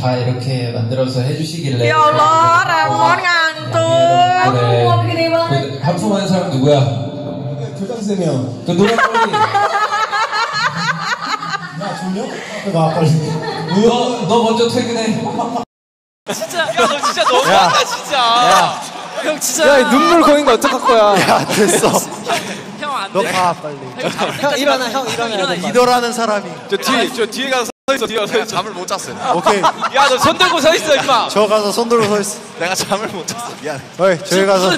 다 이렇게 만들어서 해주시길래 Ya Allah, Ramon ngantuk. 그래 뭐. 그 하품하는 사람 누구야? 교장쌤이요. 그 노래 빨리 야, 졸려? 나 빨리. 너, 너 먼저 퇴근해 진짜 야 너 진짜 너무한다 진짜 형 진짜 야 눈물 고인 거 어떡할 거야 야 됐어. 형안돼 너 가 빨리. 형 일어나 형 일어나 리더라는 사람이. 저 뒤에 저 뒤에 가서 서 있어 뒤에 서 있어 잠을 못 잤어요. 오케이. 야너 손 들고 서 있어 임마 저 가서 손 들고 서 있어. 내가 잠을 못 잤어. 미안. 어이 저기 가서